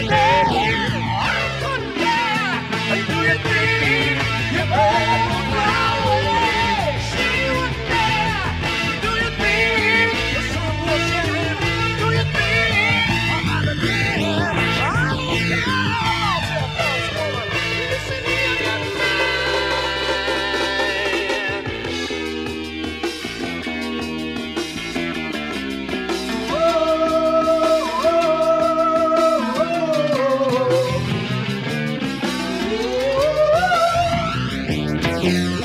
You Bye.